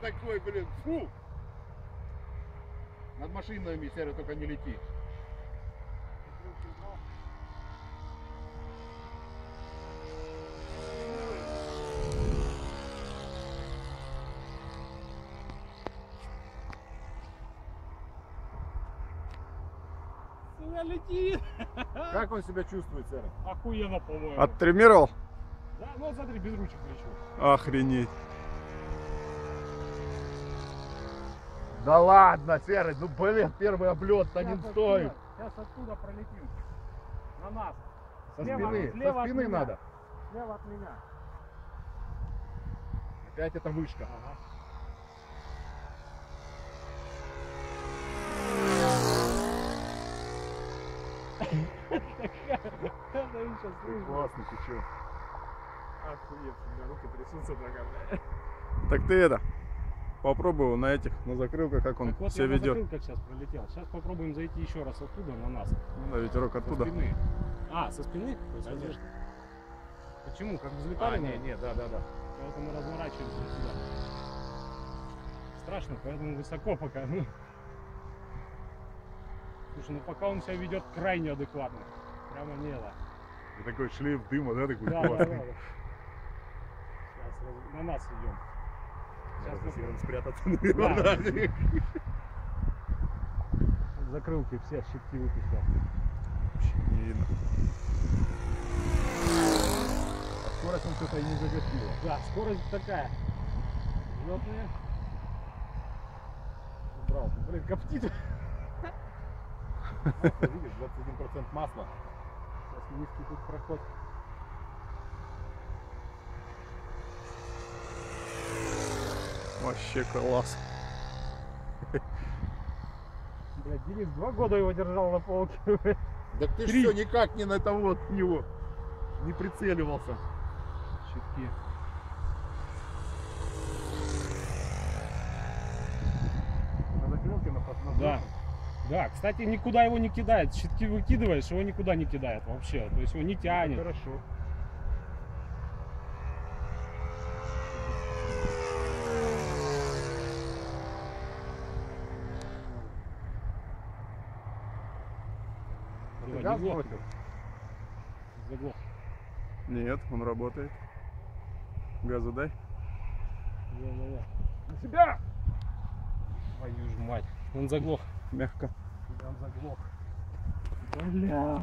такой, блин, фу! Над машинами, серый, только не лети. Летит. Как он себя чувствует, серый? Охуенно, по-моему. Оттримировал? Да, ну смотри, без ручек лечу. Охренеть. Да ладно, серый, ну блин, первый облет-то не Сейчас стоит. Сейчас оттуда пролетим. На нас. Со Слева- спины, слева со от спины меня. надо. Слева от меня. Опять это вышка. Ага. Классно, ты чё? Охуеть, у меня руки трясутся бля. Так ты это, попробуй его на этих, на закрылках, как он Так вот себя ведет. закрылках сейчас пролетел. Сейчас попробуем зайти еще раз оттуда на нас. Ну да, ветерок Со оттуда. спины. А, со спины? Конечно. Почему? Как взлетали? А, мы? не, не, да, да, да. Поэтому разворачиваемся сюда. Страшно, поэтому высоко пока. Ну. Слушай, ну пока он себя ведет крайне адекватно. Прямо да. И такой шлейф дыма, да, такой Да, да, да. классный. Сейчас на нас идем. Сейчас за серым спрятаться, Да. наверное. закрылки все, щитки выпустил. Вообще не видно. А скорость он что-то и не загасил. Да, скорость такая. Взлетная. Убрал. Блин, коптит. Видишь, 21% масла. Сейчас низкий тут проход. Вообще класс. Блядь, Денис два года его держал на полке. Так ты Три. что, никак не на того от него не прицеливался. Щитки. На закрылке на посмотрел. Да. Да, кстати, никуда его не кидает. Щитки выкидываешь, его никуда не кидает вообще. То есть его не тянет. Хорошо. Не газ бросил? Заглох. Нет, он работает. Газу дай. Не-не-не. На себя! Твою ж мать. Он заглох. Мягко. Он заглох. Бля.